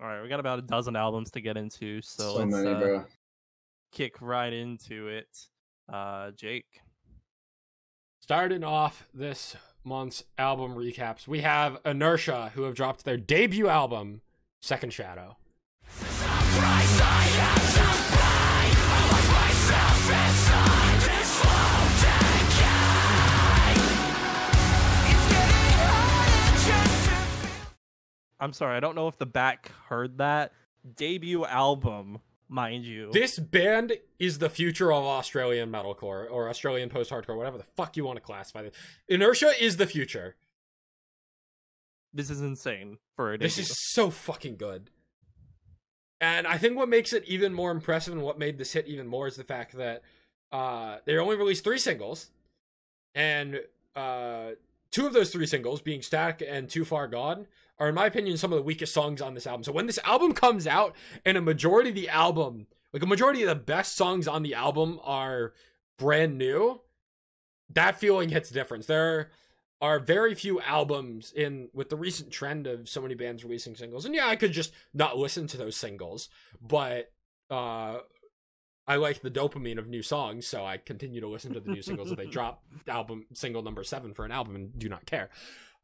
All right, we got about a dozen albums to get into, so, So let's many, uh, bro. kick right into it. Uh, Jake. Starting off this month's album recaps, we have Inertia, who have dropped their debut album, Second Shadow. I'm sorry, I don't know if the back heard that. Debut album, mind you. This band is the future of Australian metalcore or Australian post hardcore, whatever the fuck you want to classify this. Inertia is the future. This is insane for a debut. This is so fucking good. And I think what makes it even more impressive and what made this hit even more is the fact that uh, they only released three singles, and uh, two of those three singles, being Static and Too Far Gone, are in my opinion some of the weakest songs on this album. So when this album comes out, and a majority of the album, like a majority of the best songs on the album, are brand new, that feeling hits difference. There are very few albums in with the recent trend of so many bands releasing singles. And yeah, I could just not listen to those singles, but uh I like the dopamine of new songs, so I continue to listen to the new singles that they drop album single number 7 for an album and do not care.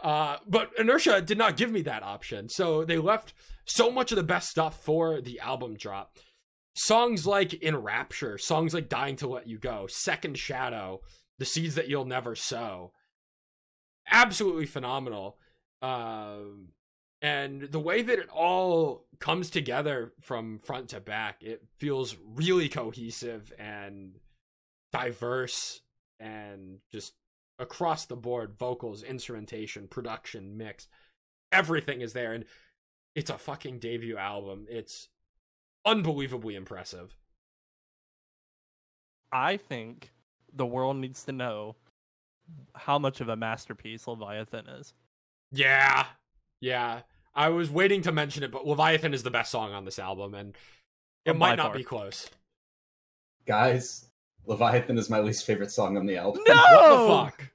Uh but Inertia did not give me that option. So they left so much of the best stuff for the album drop. Songs like Enrapture, songs like Dying to Let You Go, Second Shadow, The Seeds That You'll Never Sow absolutely phenomenal. Um, and the way that it all comes together from front to back, it feels really cohesive and diverse and just across the board vocals, instrumentation, production, mix. Everything is there. And it's a fucking debut album. It's unbelievably impressive. I think the world needs to know how much of a masterpiece Leviathan is. Yeah. Yeah. I was waiting to mention it, but Leviathan is the best song on this album, and it might not far. be close. Guys, Leviathan is my least favorite song on the album. No! What the fuck?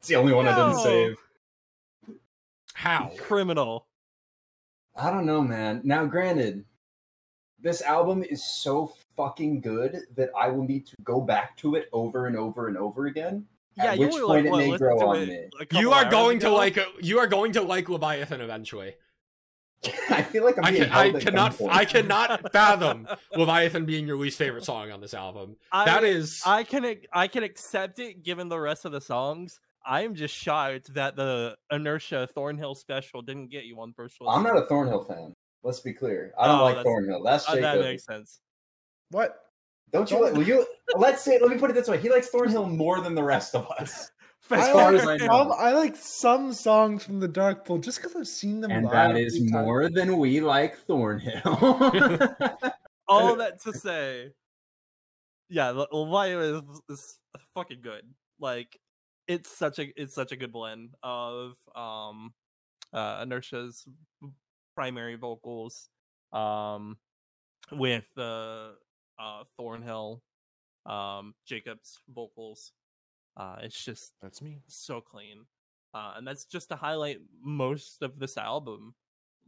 It's the only one I didn't save. How? Criminal. I don't know, man. Now, granted, this album is so fucking good that I will need to go back to it over and over and over again. Yeah, At you which point like, it what, may grow on it me. You are hours going to like you are going to like Leviathan eventually. I feel like I'm I being can, I at cannot gunpoint. I cannot fathom Leviathan being your least favorite song on this album. I, that is I can I can accept it given the rest of the songs. I am just shocked that the Inertia Thornhill special didn't get you on first listen. I'm not a Thornhill fan. Let's be clear. I don't Oh, like that's- Thornhill. That's Uh, that makes sense. What? Don't you? Like, well, you let's say. Let me put it this way. He likes Thornhill more than the rest of us. As I far like as I know. some- I like some songs from the Dark Pool just because I've seen them. And live that a is times. more than we like Thornhill. All that to say, yeah, Le- Leviathan is, is fucking good. Like, it's such a it's such a good blend of um, uh, Inertia's primary vocals, um, with the uh, Thornhill, um, Jacob's vocals. Uh, it's just That's me. so clean. Uh, and that's just to highlight most of this album.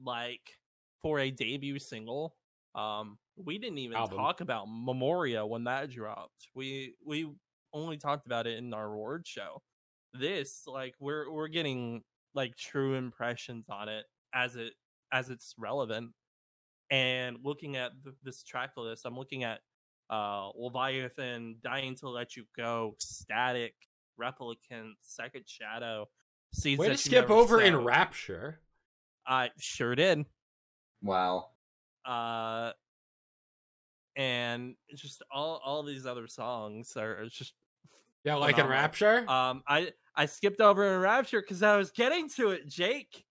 Like for a debut single, um, we didn't even Album. talk about Memoria when that dropped. We we only talked about it in our award show. This like we're we're getting like true impressions on it as it as it's relevant. And looking at th- this track list, I'm looking at uh Leviathan, Dying to Let You Go, Static, Replicant, Second Shadow. Seeds way to That You skip Never over Enrapture. I sure did. wow. Uh and just all all these other songs are are just Yeah, like Enrapture. um I I skipped over Enrapture because I was getting to it, Jake.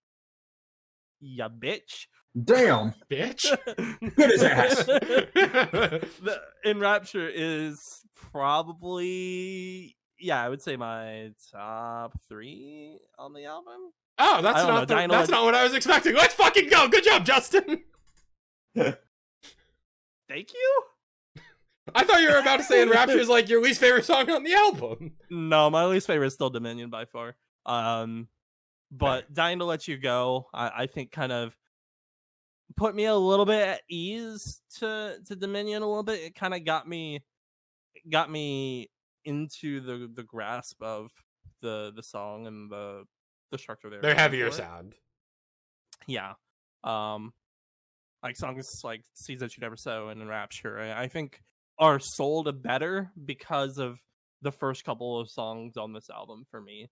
Ya bitch. Damn. Bitch. Get his ass. the Enrapture is probably yeah, I would say my top three on the album. Oh, that's don't know, the, Dying that's Let- not what I was expecting. Let's fucking go. Good job, Justin. Thank you. I thought you were about to say Enrapture is like your least favorite song on the album. No, my least favorite is still Dominion by far. Um, but Dying to Let You Go, I, I think kind of put me a little bit at ease to to Dominion a little bit. It kind of got me got me into the the grasp of the the song and the the structure there. They're heavier sound. Yeah. Um like songs like Seeds That You Never Sow and Rapture, I, I think are sold a better because of the first couple of songs on this album for me.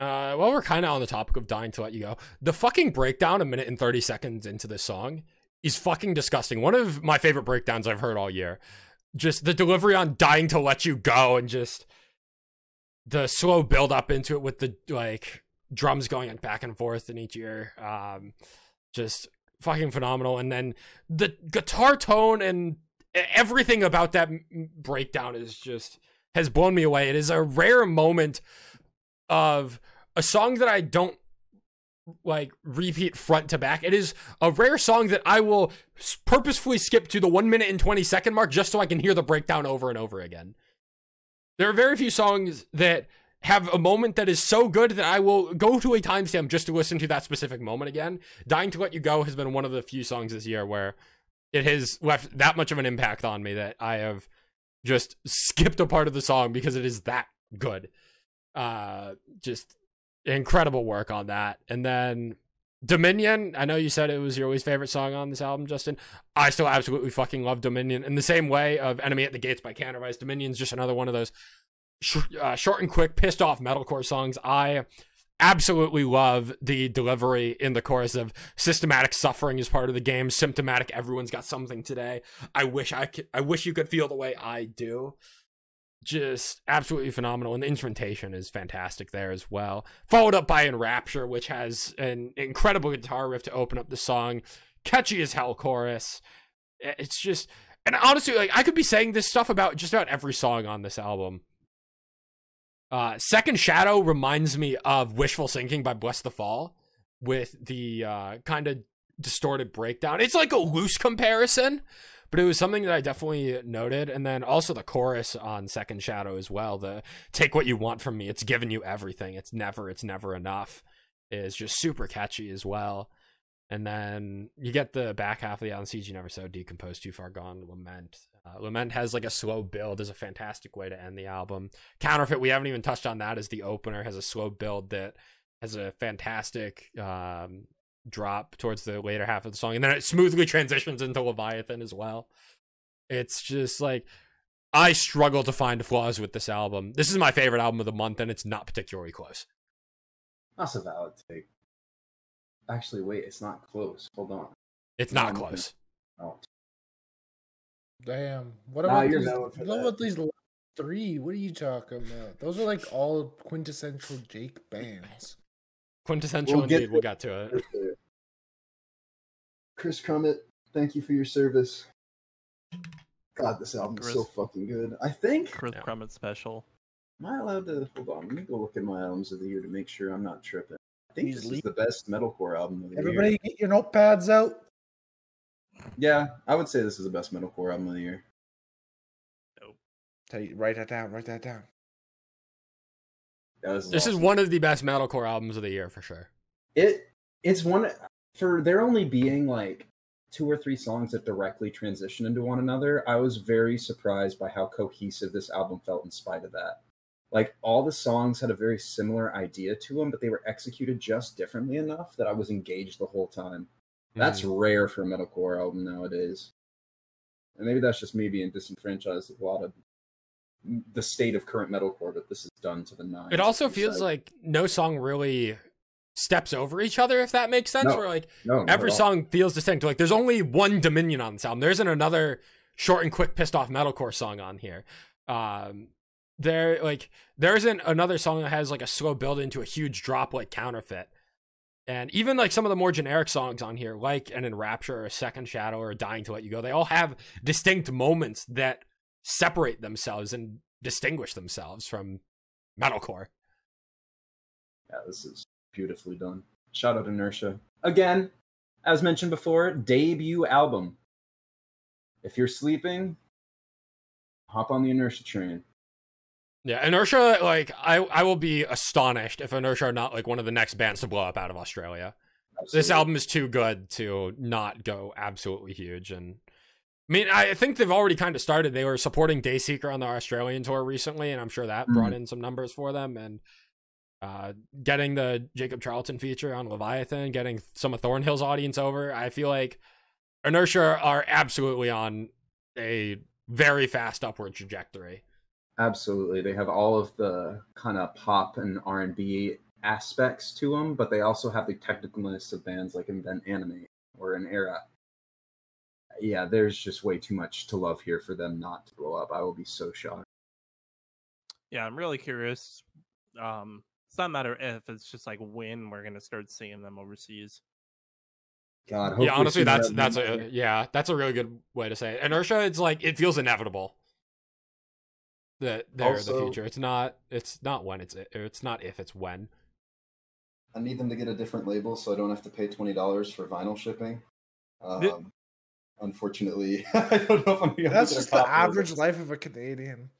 Uh, well, we're kind of on the topic of dying to let you go. The fucking breakdown a minute and 30 seconds into this song is fucking disgusting. One of my favorite breakdowns I've heard all year. Just the delivery on dying to let you go and just the slow build up into it with the like drums going back and forth in each ear. Um, just fucking phenomenal. And then the guitar tone and everything about that breakdown is just has blown me away. It is a rare moment of a song that I don't like repeat front to back. It is a rare song that I will purposefully skip to the 1 minute and 20 second mark just so I can hear the breakdown over and over again. There are very few songs that have a moment that is so good that I will go to a timestamp just to listen to that specific moment again. Dying to Let You Go has been one of the few songs this year where it has left that much of an impact on me that I have just skipped a part of the song because it is that good. Uh, just incredible work on that. And then Dominion, I know you said it was your least favorite song on this album, Justin. I still absolutely fucking love Dominion. In the same way of Enemy at the Gates by Cantervice, Dominion's just another one of those sh- uh, short and quick, pissed off metalcore songs. I absolutely love the delivery in the chorus of systematic suffering is part of the game symptomatic everyone's got something today i wish i could i wish you could feel the way i do just absolutely phenomenal. And the instrumentation is fantastic there as well. Followed up by Enrapture, which has an incredible guitar riff to open up the song. Catchy as hell chorus. It's just, and honestly, like I could be saying this stuff about just about every song on this album. Uh, Second Shadow reminds me of Wishful Thinking by Blessthefall with the uh, kind of distorted breakdown. It's like a loose comparison, but it was something that I definitely noted. And then also the chorus on Second Shadow as well. The take what you want from me. It's given you everything. It's never, it's never enough. Is just super catchy as well. And then you get the back half of the album, Seeds You Never Sow, Decompose, Too Far Gone, Lament. Uh, Lament has like a slow build, is a fantastic way to end the album. Counterfeit, we haven't even touched on that as the opener, has a slow build that has a fantastic um, drop towards the later half of the song, and then it smoothly transitions into Leviathan as well. It's just like I struggle to find flaws with this album. This is my favorite album of the month, and it's not particularly close. That's a valid take. Actually, wait, it's not close. Hold on. It's not close. Oh. Damn. What about you're these? What about these three? What are you talking about? Those are like all quintessential Jake bands. Quintessential We'll get indeed. We'll get to it. Chris Crummett, thank you for your service. God, this album is so fucking good. I think. Chris Yeah. Crummett special. Am I allowed to hold on? Let me go look at my albums of the year to make sure I'm not tripping. I think He's this is the best metalcore album of the year. Everybody, get your notepads out. Yeah, I would say this is the best metalcore album of the year. Tell you, write that down. Write that down. Yeah, this is, This is one of the best metalcore albums of the year for sure. it. It's one for there only being like two or three songs that directly transition into one another. I was very surprised by how cohesive this album felt in spite of that. Like all the songs had a very similar idea to them, but they were executed just differently enough that I was engaged the whole time. That's Mm. rare for a metalcore album nowadays. And maybe that's just me being disenfranchised with a lot of the state of current metalcore but this is done to the nines. It also feels like no song really steps over each other, if that makes sense. No. Where like no, every song feels distinct. Like there's only one Dominion on this album. There isn't another short and quick pissed off metalcore song on here. Um, there like there isn't another song that has like a slow build into a huge drop like counterfeit. And even like some of the more generic songs on here, like an Enrapture or a Second Shadow or Dying to Let You Go, they all have distinct moments that separate themselves and distinguish themselves from metalcore. Yeah, this is beautifully done. Shout out Inertia. Again, as mentioned before, debut album. If you're sleeping, hop on the Inertia train. Yeah, Inertia, like I, I will be astonished if Inertia are not like one of the next bands to blow up out of Australia. this album is too good to not go absolutely huge and I mean, I think they've already kind of started. They were supporting Dayseeker on their Australian tour recently, and I'm sure that brought mm-hmm. in some numbers for them. And uh, getting the Jacob Charlton feature on Leviathan, getting some of Thornhill's audience over, I feel like Inertia are absolutely on a very fast upward trajectory. Absolutely, they have all of the kind of pop and R and B aspects to them, but they also have the technicalness of bands like Invent Animate or an Erra. Yeah, there's just way too much to love here for them not to blow up. I will be so shocked. Yeah, I'm really curious. Um, it's not a matter if it's just like when we're gonna start seeing them overseas. God, yeah, honestly, that's rather that's a later. yeah, that's a really good way to say it. Inertia, it's like it feels inevitable that they're the future. It's not. It's not when it's it's not if it's when. I need them to get a different label so I don't have to pay twenty dollars for vinyl shipping. Th- Um, unfortunately, I don't know if I'm gonna That's just the average life of a Canadian.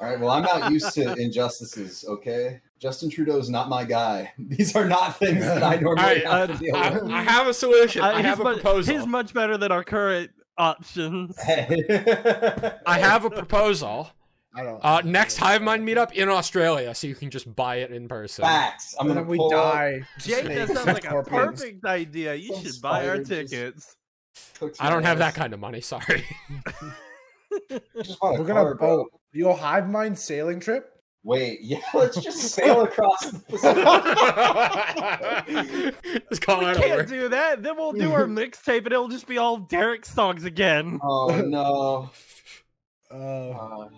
All right, well, I'm not used to injustices. Okay, Justin Trudeau's not my guy. These are not things that I normally I, have to deal I, with. I have a solution. Uh, I he's have a much- proposal. He's much better than our current options. I have a proposal. I don't. Uh, next Hivemind meetup in Australia, so you can just buy it in person. facts. I'm gonna we pull up die. Jake, that Snakes sounds like a perfect idea. You Some should buy our tickets. I don't my have that kind of money. Sorry. Just We're gonna car, bro. boat. Yo, Hivemind sailing trip. Wait, yeah, let's just sail across the Pacific. just call we can't over. do that. Then we'll do our mixtape, and it'll just be all Derek songs again. oh no. Uh, Uh,